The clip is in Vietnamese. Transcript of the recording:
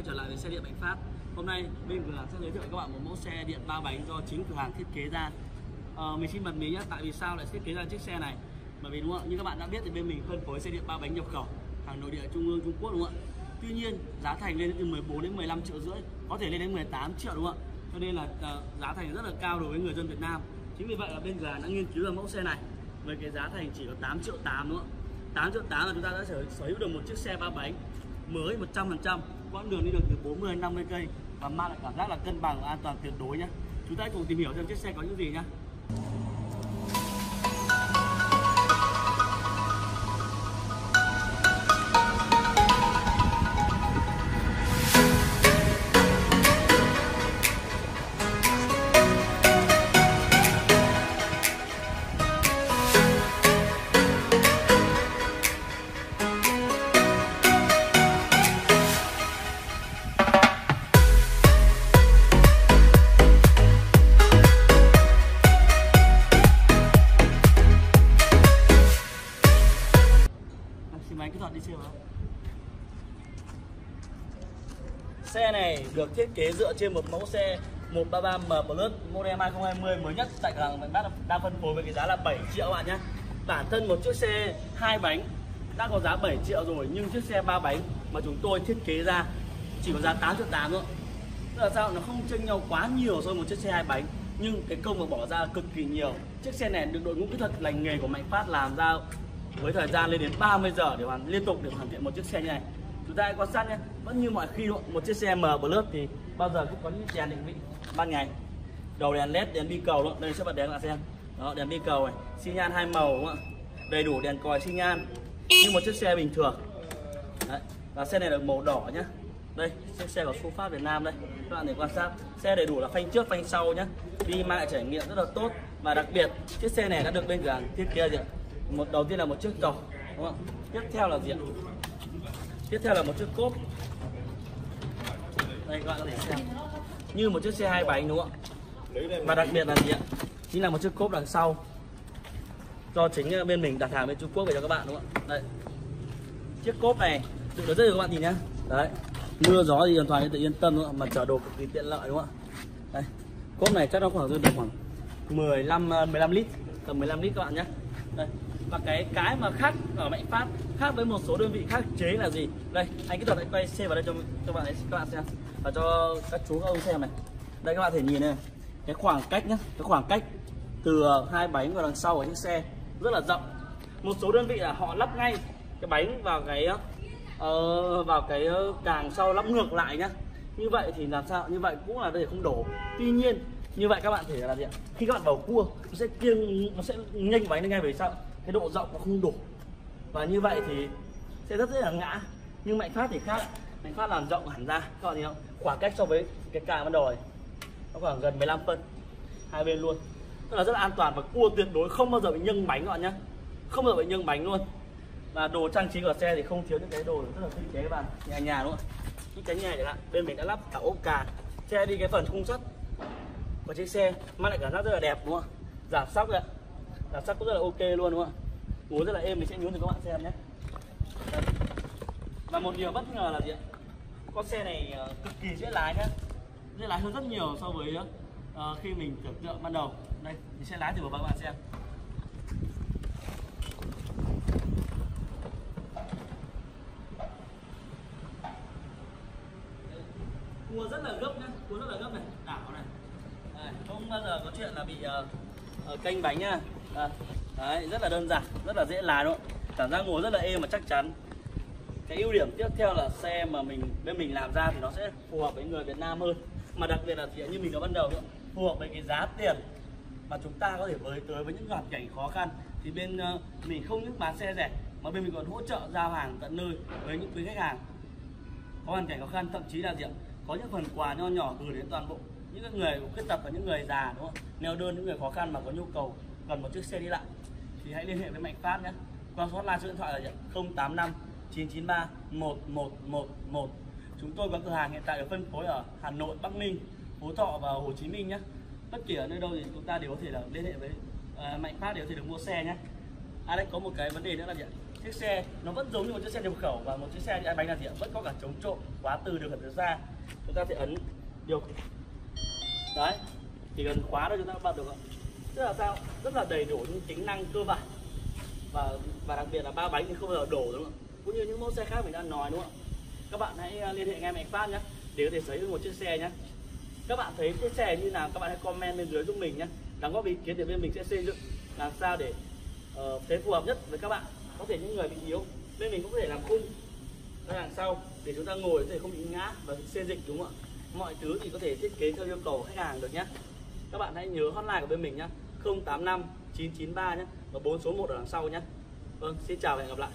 quay trở lại với xe điện Mạnh Phát. Hôm nay bên cửa hàng sẽ giới thiệu với các bạn một mẫu xe điện ba bánh do chính cửa hàng thiết kế ra. À, Mình xin bật mí nhé, tại vì sao lại thiết kế ra chiếc xe này? Bởi vì đúng không ạ, như các bạn đã biết thì bên mình phân phối xe điện ba bánh nhập khẩu hàng nội địa trung ương Trung Quốc đúng không ạ? Tuy nhiên giá thành lên từ 14 đến 15 triệu rưỡi, có thể lên đến 18 triệu đúng không ạ? Cho nên là uh, giá thành rất là cao đối với người dân Việt Nam. Chính vì vậy là bên cửa đã nghiên cứu ra mẫu xe này với cái giá thành chỉ có 8 triệu 8 đúng không ạ? 8 triệu 8 là chúng ta đã sở, sở hữu được một chiếc xe ba bánh mới 100% quãng đường đi được từ 40 đến 50 cây và mang lại cảm giác là cân bằng và an toàn tuyệt đối nhé chúng ta hãy cùng tìm hiểu xem chiếc xe có những gì nhé xe này được thiết kế dựa trên một mẫu xe 133M Plus model 2020 mới nhất tại cửa hàng mình đã, đang phân phối với cái giá là 7 triệu các bạn nhé. Bản thân một chiếc xe hai bánh đã có giá 7 triệu rồi nhưng chiếc xe ba bánh mà chúng tôi thiết kế ra chỉ có giá 8 triệu 8 thôi. Tức là sao? Nó không chênh nhau quá nhiều so với một chiếc xe hai bánh nhưng cái công mà bỏ ra cực kỳ nhiều. Chiếc xe này được đội ngũ kỹ thuật lành nghề của Mạnh Phát làm ra với thời gian lên đến 30 giờ để hoàn, liên tục để hoàn thiện một chiếc xe như này. Chúng ta hãy quan sát nhé. Vẫn như mọi khi một chiếc xe M Plus thì bao giờ cũng có những đèn định vị ban ngày. Đầu đèn led, đèn bi cầu luôn. Đây sẽ bật đèn bạn xem. Đó, đèn bi cầu này. Xi nhan hai màu đúng không ạ? Đầy đủ đèn còi xi nhan. Như một chiếc xe bình thường. Đấy. và xe này là màu đỏ nhá. Đây, chiếc xe của Xu Phát Việt Nam đây. Các bạn để quan sát. Xe đầy đủ là phanh trước, phanh sau nhá. Đi mang trải nghiệm rất là tốt. Và đặc biệt, chiếc xe này đã được bên cửa hàng thiết kế gì ạ? Một, đầu tiên là một chiếc cầu đúng không tiếp theo là gì ạ? tiếp theo là một chiếc cốp. Đây, các bạn có thể xem. Như một chiếc xe hai bánh, đúng không ạ? Và đặc biệt là gì ạ? Chính là một chiếc cốp đằng sau. Do chính ờ, bên mình đặt hàng bên Trung Quốc về cho các bạn, đúng không ạ? Đây. Chiếc cốp này, tự nó rất là các bạn nhìn nhá. Đấy. Mưa, gió thì hoàn toàn tự yên tâm, đúng không mà chở đồ cực kỳ tiện lợi, đúng không ạ? Đây. Cốp này chắc nó khoảng rơi được khoảng 15 15 ờ, lít, tầm 15 lít các bạn nhé đây và cái cái mà khác ở Mạnh Phát khác với một số đơn vị khác chế là gì? Đây anh kỹ thuật anh quay xe vào đây cho cho bạn các bạn xem. Và cho các chú các ông xem này. Đây các bạn thể nhìn này. Cái khoảng cách nhá cái khoảng cách từ ờ, hai bánh vào đằng sau của chiếc xe rất là rộng. Một số đơn vị là họ lắp ngay cái bánh vào cái uh, vào cái càng sau lắp ngược lại nhá. Như vậy thì làm sao? Như vậy cũng là để không đổ. Tuy nhiên như vậy các bạn thể là gì ạ? Khi các bạn bầu cua nó sẽ kiêng nó sẽ nhanh bánh lên ngay về sau cái độ rộng nó không đủ. Và như vậy thì sẽ rất dễ là ngã. Nhưng mạnh phát thì khác. Mạnh phát làm rộng hẳn ra. Các bạn thấy không? Khoảng cách so với cái càng ban đầu này, nó khoảng gần 15 phân. Hai bên luôn. Tức là rất là an toàn và cua tuyệt đối, không bao giờ bị nhưng bánh các bạn nhé không bao giờ bị nhưng bánh luôn. Và đồ trang trí của xe thì không thiếu những cái đồ rất là tinh tế và nhà nhà luôn những cái nhà chẳng hạn, bên mình đã lắp cả ốp cà, che đi cái phần khung sắt của chiếc xe, mang lại cảm giác rất là đẹp đúng không giảm sóc ạ giảm sắc cũng rất là ok luôn đúng không ạ? Ngồi rất là êm mình sẽ nhún cho các bạn xem nhé. Và một điều bất ngờ là gì ạ? Con xe này ờ, cực kỳ dễ lái nhé. Dễ lái hơn rất nhiều so với uh, khi mình tưởng tượng ban đầu. Đây mình sẽ lái thử vào các bạn xem. Cua rất là gấp nhá cua rất là gấp này. Đảo này. Không bao giờ có chuyện là bị uh, Ờ, kênh bánh nhá. À, đấy rất là đơn giản rất là dễ lái luôn. cảm giác ngồi rất là êm và chắc chắn. Cái ưu điểm tiếp theo là xe mà mình bên mình làm ra thì nó sẽ phù hợp với người Việt Nam hơn. Mà đặc biệt là gì như mình đã ban đầu nữa phù hợp với cái giá tiền mà chúng ta có thể với tới với những hoàn cảnh khó khăn. Thì bên uh, mình không những bán xe rẻ mà bên mình còn hỗ trợ giao hàng tận nơi với những quý khách hàng có hoàn cảnh khó khăn. Thậm chí là gì có những phần quà nho nhỏ gửi đến toàn bộ những người khuyết tật và những người già đúng không? Neo đơn những người khó khăn mà có nhu cầu cần một chiếc xe đi lại. Thì hãy liên hệ với Mạnh Phát nhé. Qua số hotline số điện thoại là 085 993 1111 chúng tôi có cửa hàng hiện tại được phân phối ở Hà Nội Bắc Ninh Phú Thọ và Hồ Chí Minh nhé. Bất kỳ ở nơi đâu thì chúng ta đều có thể là liên hệ với uh, Mạnh Phát để có thể được mua xe nhé. À, Alex có một cái vấn đề nữa là gì ạ? Chiếc xe nó vẫn giống như một chiếc xe nhập khẩu và một chiếc xe đi bánh là gì ạ? Vẫn có cả chống trộm khóa từ được từ xa chúng ta sẽ ấn điều đấy chỉ cần khóa thôi chúng ta bật được ạ. Tức là sao? Rất là đầy đủ những tính năng cơ bản. Và và đặc biệt là ba bánh thì không bao giờ đổ đúng không cũng như những mẫu xe khác mình đã nói đúng không các bạn hãy à, liên hệ ngay mạnh phát nhé để có thể sở hữu một chiếc xe nhé các bạn thấy chiếc xe như nào các bạn hãy comment bên dưới giúp mình nhé đóng góp ý kiến để bên mình sẽ xây dựng làm sao để uh, thế phù hợp nhất với các bạn. Có thể những người bị yếu bên mình cũng có thể làm khung. Ra đằng sau để chúng ta ngồi có thể không bị ngã và xê dịch đúng không ạ? Mọi thứ thì có thể thiết kế theo yêu cầu khách hàng được nhé. Các bạn hãy nhớ hotline của bên mình nhé. 085 993 nhé. Và bốn số 1 ở đằng sau nhé. Vâng, xin chào và hẹn gặp lại.